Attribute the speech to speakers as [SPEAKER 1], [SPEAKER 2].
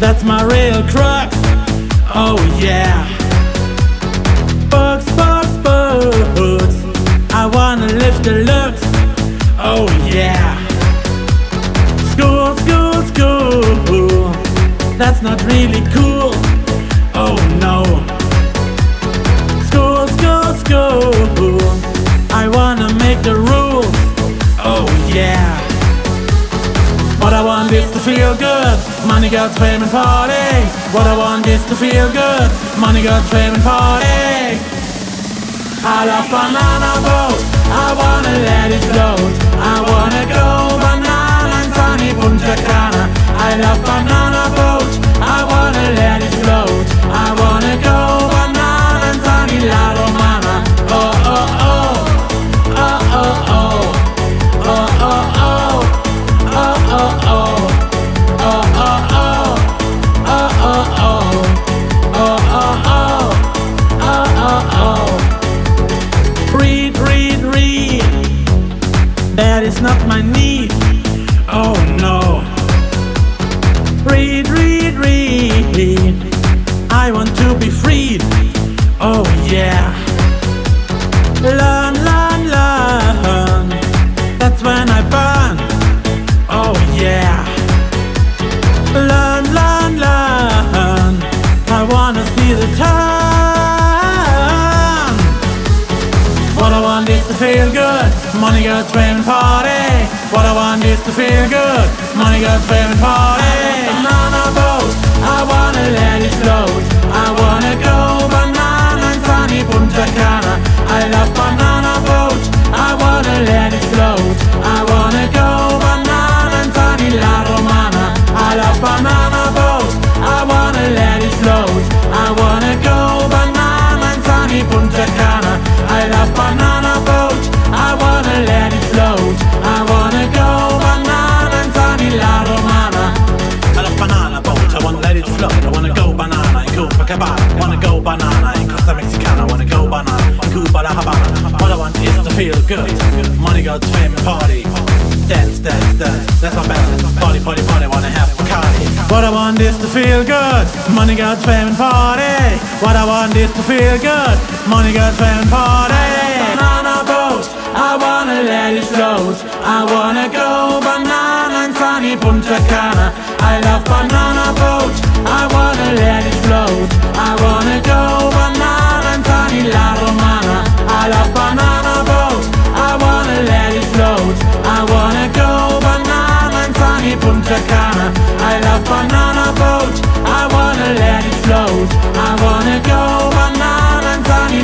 [SPEAKER 1] That's my real crux. Oh yeah. Books, books, books. I wanna lift the looks. Oh yeah. School, school, school. That's not really cool. Oh no. School, school, school. I wanna make the rules. Oh yeah. Feel good. Money, girls, fame, and party. What I want is to feel good. Money, girls, fame, and party. I love banana boat. I wanna let it float. I wanna go banana in sunny Punta Cana. I love banana boat. That is not my need. Oh no. Read, read, read. I want to be freed. Oh yeah. Learn, feel good. Money, fame, and party. What I want is to feel good. Money, fame, and party. Banana boat. I wanna let it float. I wanna go banana in sunny Punta Cana. I love banana boat. I wanna let it float. I wanna go banana in sunny La Romana. I love banana boat. I wanna let it float. I wanna go banana in sunny Punta Cana. Float. I wanna go banana in
[SPEAKER 2] Copacabana. Wanna go banana in Costa Mexicana. Wanna go banana in Cuba La Habana. What I want is to feel good. Money, girls, fame, and party. Dance, dance, dance. That's my balance. Party, party, party. Wanna have Bacardi.
[SPEAKER 1] What I want is to feel good. Money, girls, fame, and party. What I want is to feel good. Money, girls, fame, and party. Banana boat. I wanna let it float. I wanna go banana in sunny Punta Cana. I love banana Americana I love banana boat. I wanna let it float. I wanna go banana and sunny